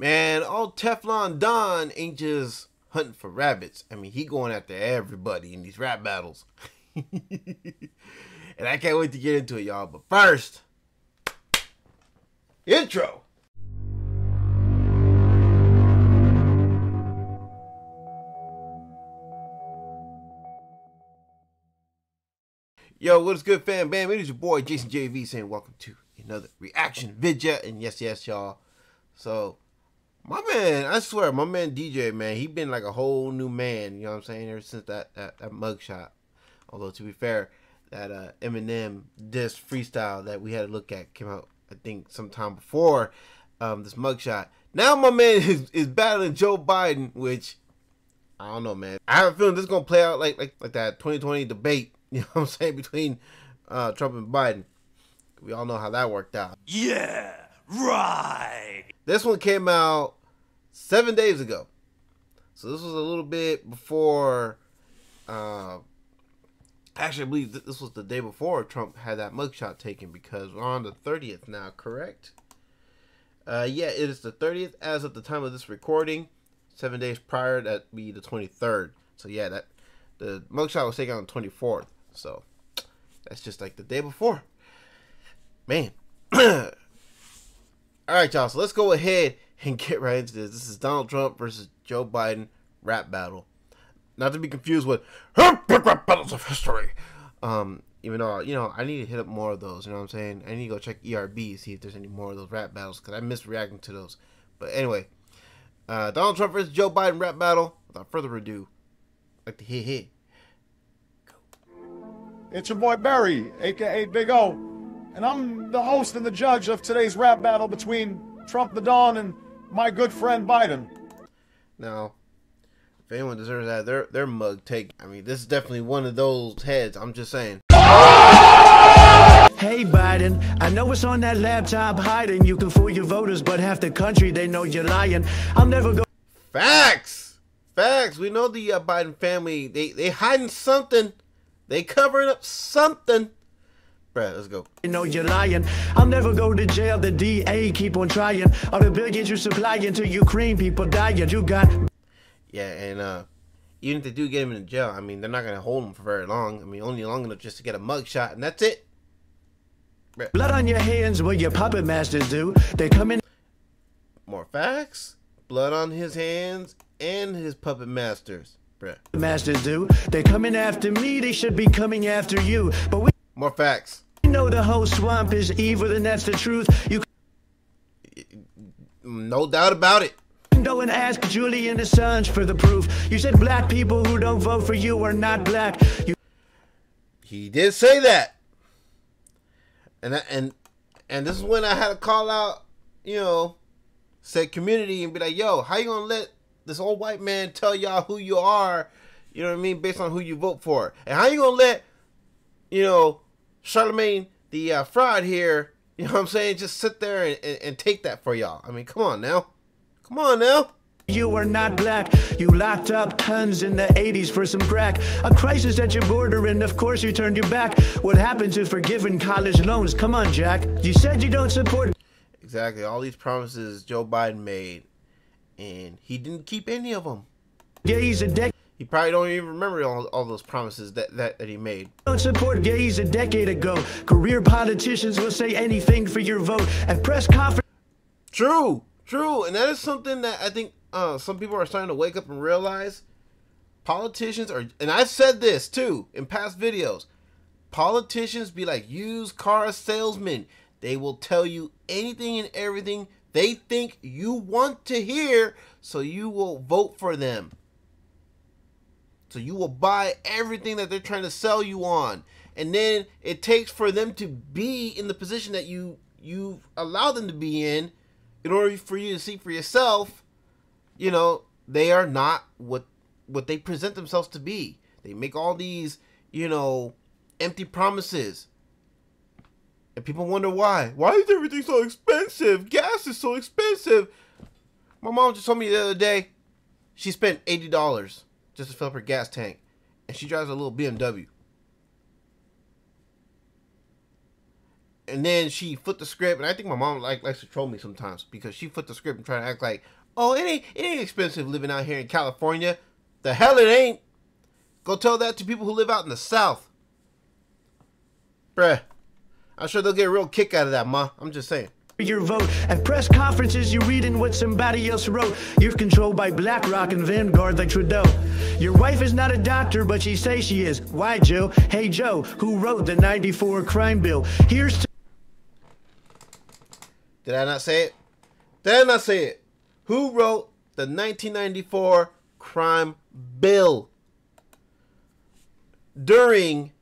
Man, old Teflon Don ain't just hunting for rabbits. I mean, he going after everybody in these rap battles. and I can't wait to get into it, y'all. But first, intro. Yo, what is good, fam? Bam, it is your boy Jason JV saying welcome to another reaction video. And yes, yes, y'all. So, my man, I swear, my man DJ, man, he been like a whole new man. You know what I'm saying? Ever since that that, that mugshot. Although to be fair, that uh, Eminem diss freestyle that we had to look at came out, I think, sometime before um, this mugshot. Now my man is, is battling Joe Biden, which I don't know, man. I have a feeling this is gonna play out like like like that 2020 debate. You know what I'm saying between uh, Trump and Biden. We all know how that worked out. Yeah, right. This one came out seven days ago. So this was a little bit before. Uh, actually, I believe this was the day before Trump had that mugshot taken because we're on the 30th now, correct? Uh, yeah, it is the 30th as of the time of this recording. Seven days prior, that'd be the 23rd. So yeah, that the mugshot was taken on the 24th. So that's just like the day before. Man. All right, y'all. So let's go ahead and get right into this. This is Donald Trump versus Joe Biden rap battle. Not to be confused with big rap battles of history. Um, even though you know I need to hit up more of those. You know what I'm saying? I need to go check ERB to see if there's any more of those rap battles because I miss reacting to those. But anyway, uh, Donald Trump versus Joe Biden rap battle. Without further ado, like to hit hit. It's your boy Barry, aka Big O, and I'm the host and the judge of today's rap battle between Trump the Don and my good friend Biden. Now, if anyone deserves that, their their mug take. I mean, this is definitely one of those heads. I'm just saying. Hey Biden, I know it's on that laptop hiding. You can fool your voters, but half the country they know you're lying. I'll never go. Facts, facts. We know the uh, Biden family. They they hiding something. They covering up something. Let's go. You know you're lying. I'll never go to jail. The DA keep on trying. All the billions you're supplying to Ukraine, people dying. You got. Yeah, and uh, even if they do get him in jail, I mean, they're not gonna hold him for very long. I mean, only long enough just to get a mugshot, and that's it. Blood on your hands, what your puppet masters do. They come in. More facts. Blood on his hands and his puppet masters. Bruh. Masters do. They coming after me. They should be coming after you. But we More facts. Know the whole swamp is evil, and that's the truth. You No doubt about it. go and ask Julian Assange for the proof. You said black people who don't vote for you are not black. You He did say that. And that, and and this is when I had to call out, you know, said community and be like, "Yo, how you gonna let this old white man tell y'all who you are? You know what I mean, based on who you vote for, and how you gonna let, you know, Charlamagne the uh, fraud here, you know what I'm saying, just sit there and, and, and take that for y'all? I mean, come on now, come on now." You are not black. You locked up tons in the 80s for some crack. A crisis at your border, and of course you turned your back. What happened to forgiving college loans? Come on, Jack. You said you don't support Exactly, all these promises Joe Biden made, and he didn't keep any of them. gays a decade. He probably don't even remember all, all those promises that, that, that he made. Don't support gays a decade ago. Career politicians will say anything for your vote. At press conference, True, true, and that is something that I think uh, some people are starting to wake up and realize. Politicians are, and I've said this too in past videos. Politicians be like used car salesmen. They will tell you anything and everything they think you want to hear, so you will vote for them. So you will buy everything that they're trying to sell you on. And then it takes for them to be in the position that you you allow them to be in in order for you to see for yourself, you know, they are not what what they present themselves to be. They make all these, you know, empty promises. And people wonder why. Why is everything so expensive? Gas is so expensive. My mom just told me the other day she spent $80 just to fill up her gas tank. And she drives a little BMW. and then she flipped the script, and I think my mom like likes to troll me sometimes because she flipped the script and try to act like, oh, it ain't it ain't expensive living out here in California. The hell it ain't. Go tell that to people who live out in the South. Bruh. I'm sure they'll get a real kick out of that, ma. I'm just saying. your vote. At press conferences, you're reading what somebody else wrote. You're controlled by BlackRock and Vanguard like Trudeau. Your wife is not a doctor, but she says she is. Why, Joe? Hey, Joe, who wrote the 94 crime bill? Here's to Did I not say it? Did I not say it? Who wrote the 1994 crime bill? During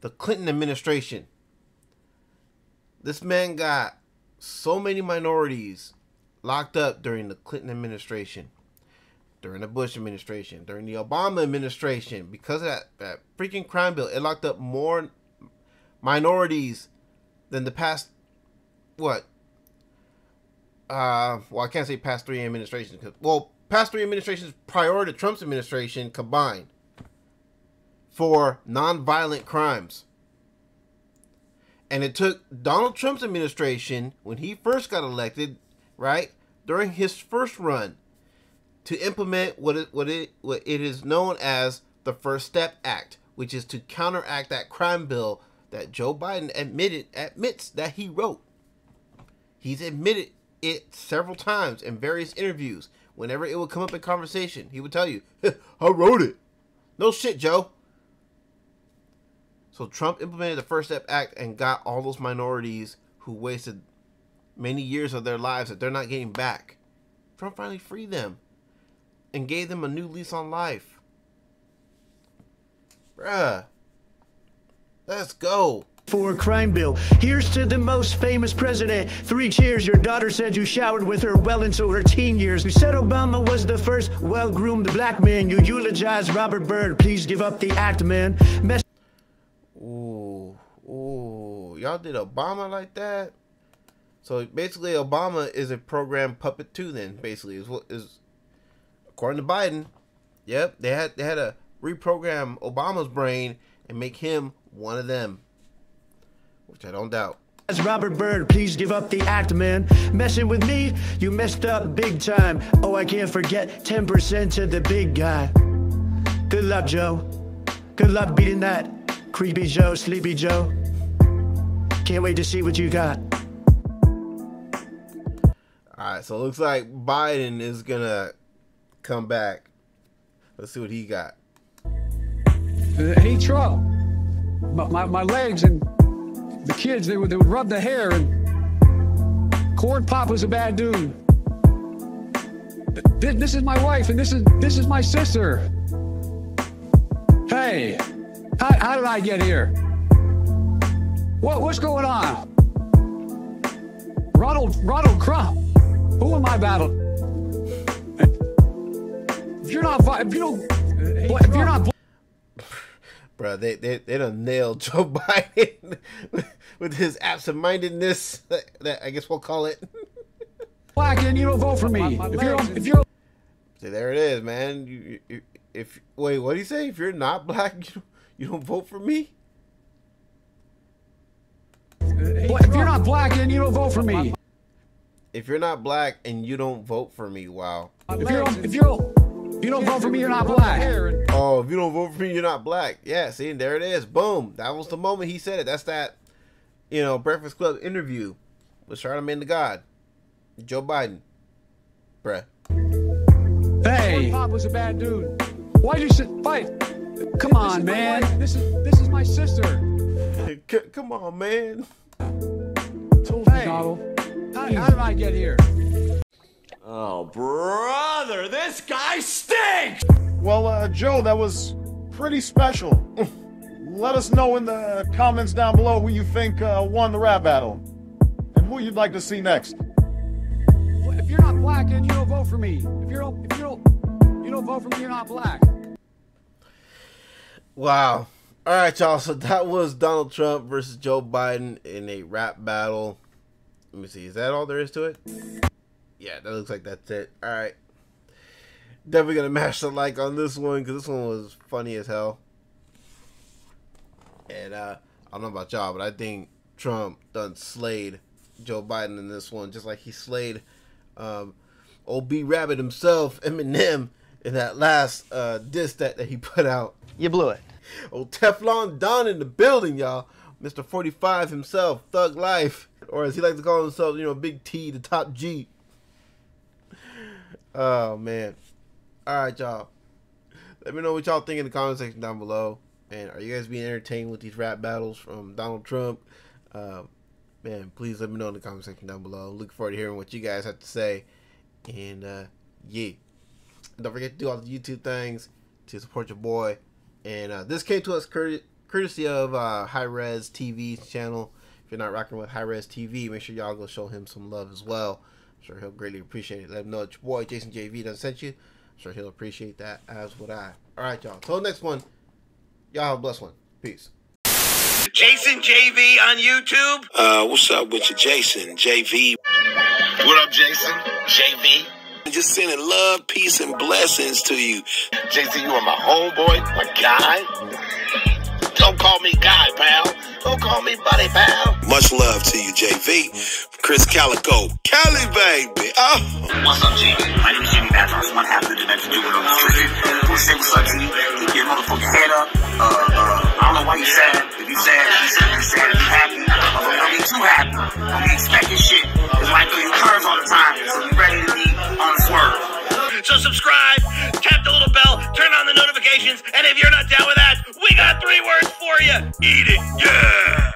the Clinton administration. This man got so many minorities locked up during the Clinton administration, during the Bush administration, during the Obama administration. Because of that, that freaking crime bill, it locked up more minorities than the past, what? Uh, well, I can't say past three administrations. 'cause- well, past three administrations prior to Trump's administration combined for nonviolent crimes. And it took Donald Trump's administration, when he first got elected, right, during his first run, to implement what it, what it what it is known as the First Step Act, which is to counteract that crime bill that Joe Biden admitted admits that he wrote. He's admitted it several times in various interviews. Whenever it would come up in conversation, he would tell you, "I wrote it." No shit, Joe. So Trump implemented the First Step Act and got all those minorities who wasted many years of their lives that they're not getting back. Trump finally freed them and gave them a new lease on life. Bruh. Let's go. for a crime bill. Here's to the most famous president. Three cheers. Your daughter said you showered with her well into her teen years. You said Obama was the first well-groomed black man. You eulogized Robert Byrd. Please give up the act, man. Mess Ooh, ooh, y'all did Obama like that? So basically, Obama is a program puppet too. Then basically, is what is according to Biden. Yep, they had they had to reprogram Obama's brain and make him one of them, which I don't doubt. As Robert Byrd, please give up the act, man. Messing with me, you messed up big time. Oh, I can't forget 10% to the big guy. Good luck, Joe. Good luck beating that creepy Joe, sleepy Joe. Can't wait to see what you got. All right, so it looks like Biden is gonna come back. Let's see what he got. Uh, Hey, Trump, my, my, my legs and the kids, they would, they would rub the hair, and Corn Pop was a bad dude. Th- This is my wife, and this is this is my sister. Hey, how, how did I get here? What what's going on? Ronald Ronald Trump. Who am I battling? If you're not, if you don't, if you're not. Bro, they they they done nailed Joe Biden with his absent-mindedness. That, that I guess we'll call it. black and you don't vote for me. If you're if you're See, there it is, man. You, you, if wait, what do you say? If you're not black, you don't, you don't vote for me. if you're not black and you don't vote for me. If you're not black and you don't vote for me, wow. If you're if you're you don't vote for me, you're not black. Oh, if you don't vote for me, you're not black. Yeah, see, and there it is. Boom. That was the moment he said it. That's that, you know, Breakfast Club interview with Charlamagne the God, Joe Biden, bruh. Hey, Pop was a bad dude. Why'd you sit? Fight. Come on, man. This is this is my sister. C- come on, man. Hey, how, how did I get here? Oh, brother, this guy stinks! Well, uh, Joe, that was pretty special. Let us know in the comments down below who you think uh, won the rap battle and who you'd like to see next. If you're not black and you don't vote for me. If you don't if you don't you don't vote for me, you're not black. Wow. All right, y'all. So that was Donald Trump versus Joe Biden in a rap battle. Let me see. Is that all there is to it? Yeah, that looks like that's it. All right. Definitely gonna mash the like on this one because this one was funny as hell. And uh, I don't know about y'all, but I think Trump done slayed Joe Biden in this one, just like he slayed um, old B Rabbit himself, Eminem, in that last uh, diss that, that he put out. You blew it. Old Teflon Don in the building, y'all. Mr. 45 himself, Thug Life, or as he likes to call himself, you know, Big T, the top G. Oh, man. All right, y'all. Let me know what y'all think in the comment section down below. And are you guys being entertained with these rap battles from Donald Trump? Uh, man, please let me know in the comment section down below. Looking forward to hearing what you guys have to say. And uh, yeah, don't forget to do all the YouTube things to support your boy. And uh, this came to us courtesy, courtesy of uh, High Res TV's channel. If you're not rocking with High Res TV, make sure y'all go show him some love as well. I'm sure he'll greatly appreciate it. Let him know that your boy Jason JV done sent you. I'm sure he'll appreciate that as would I. All right, y'all. Till next one. Y'all have a blessed one. Peace. Jason JV on YouTube. Uh, what's up with you, Jason? JV. What up, Jason? JV. Just sending love, peace, and blessings to you. Jason, you are my homeboy, my guy. Don't call me guy, pal. Don't call me buddy, pal. Much love to you, JV. Chris Calico. Cali, baby. Oh. What's up, JV? My name is Jimmy Bathos. One half of the dimension doing on the street. Who say what's up to you? Keep your motherfucking head up. Uh, uh, I don't know why you sad. If you sad, you sad, you sad, if you happy. But don't be too happy. Don't be expecting shit. Cause I throw you curves all the time. So be ready to be on the swerve. So subscribe, tap the little bell, turn on the notifications, and if you're not down with that, three words for you. Eat it, yeah!